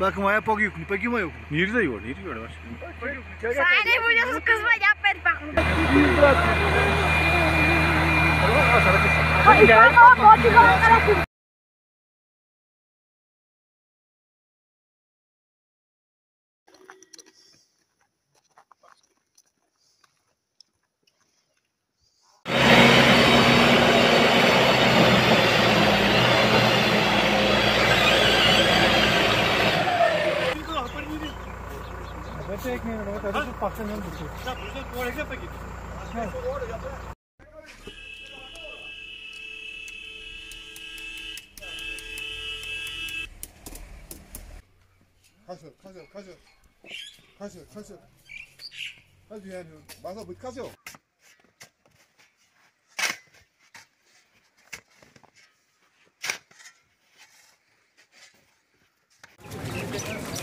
Bakın pogi yukni, pogi ma yukni. Nirde yor, nirde yor baş. eu bu kız var ya ben bak. Ha, İstanbul'a pogi var. Zet ik neem het uit, dat is een pakken en een Ja, dus dat hoor ik even niet. Ja. 가세요, 가세요, 가세요, 가세요, 가세요, 가세요, 마사 못 가세요. Thank you.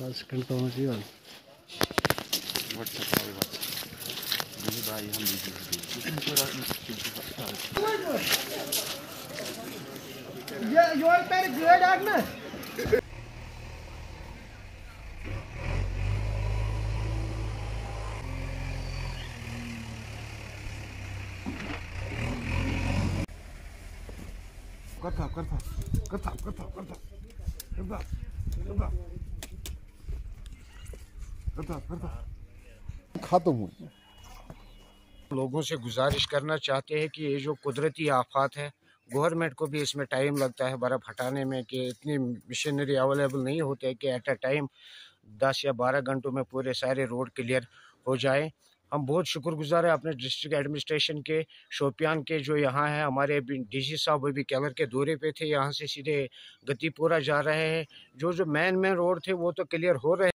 दस second का होना चाहिए भाई ये your पैर grade आठ में? करता, करता, करता, करता, करता, करता, करता, करता, करता. लोगों से गुजारिश करना चाहते हैं कि ये जो कुदरती आफात है गवर्नमेंट को भी इसमें टाइम लगता है बर्फ़ हटाने में कि इतनी मशीनरी अवेलेबल नहीं होते कि एट अ टाइम दस या बारह घंटों में पूरे सारे रोड क्लियर हो जाए हम बहुत शुक्रगुजार हैं अपने डिस्ट्रिक्ट एडमिनिस्ट्रेशन के, शोपियान के जो यहाँ हैं, हमारे डीसी साहब अभी कैलर के दौरे पे थे, यहाँ से सीधे गतिपुरा जा रहे हैं। जो जो मेन मेन रोड थे, वो तो क्लियर हो रहे